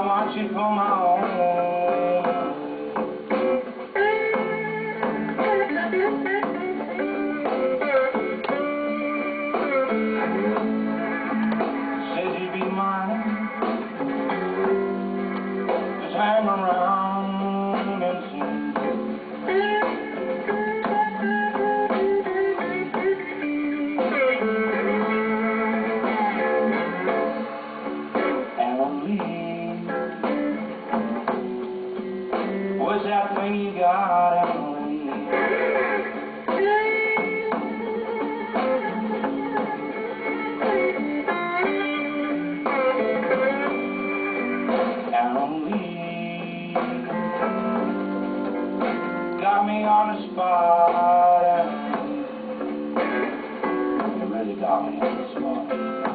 I want you for my own. Said you'd be mine. Just hang around and see. believe. What's that thing you got? Anna Lee, got me on the spot. You really got me on the spot.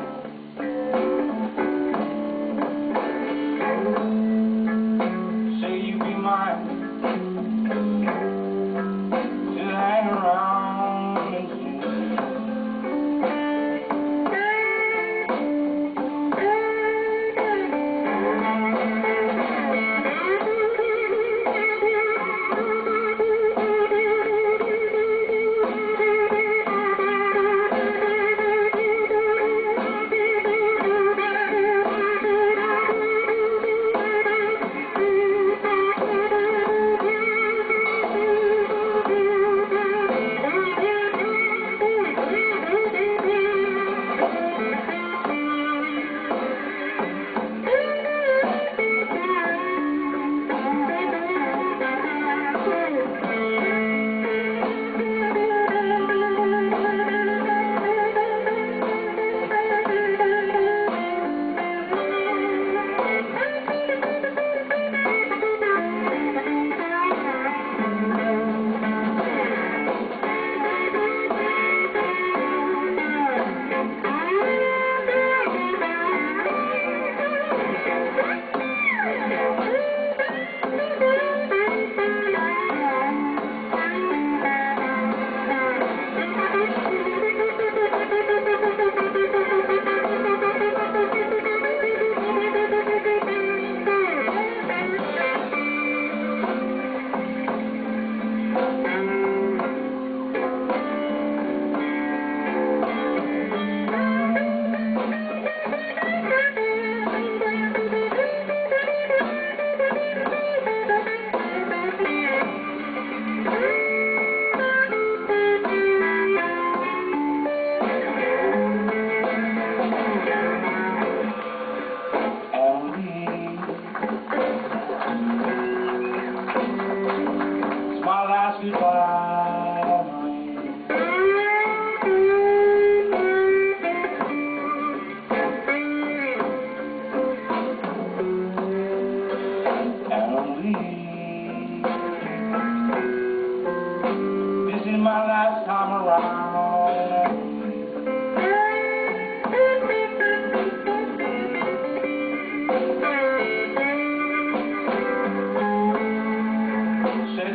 Said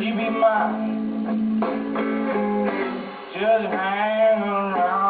you'd be mine, just hang